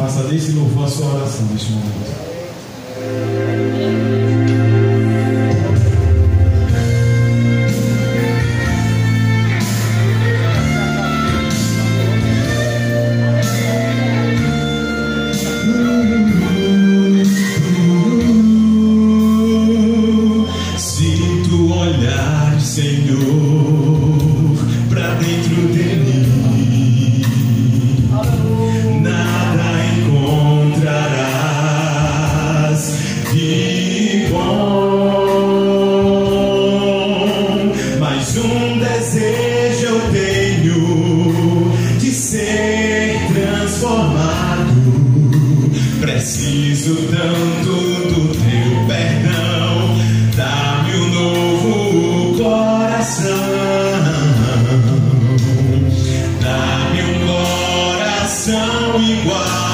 Faça desse louvor a sua oração neste momento.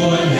Твой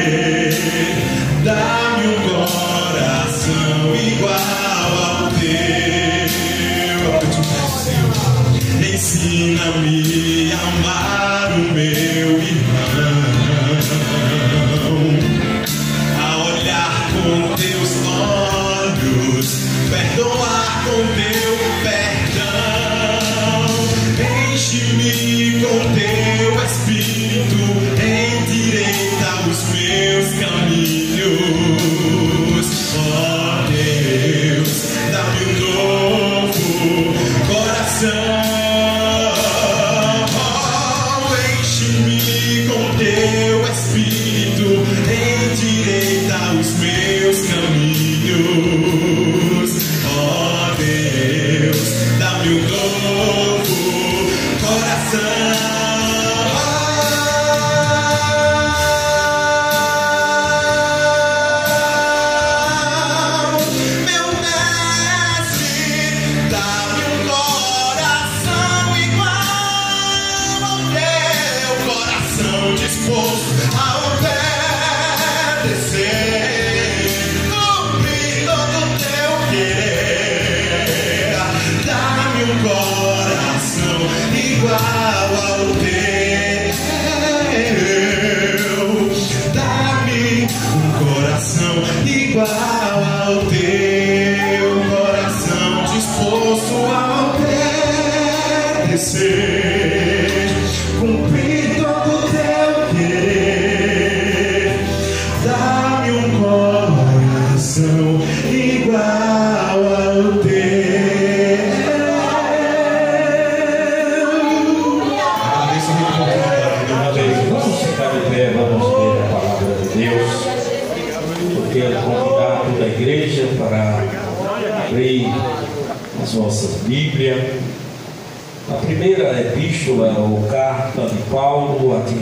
teu Espírito. disposto a obedecer. Cumprir todo o teu querer. Dá-me um coração igual ao teu. Dá-me um coração igual ao teu. Igreja para abrir as nossas Bíblias. A primeira epístola ou carta de Paulo a.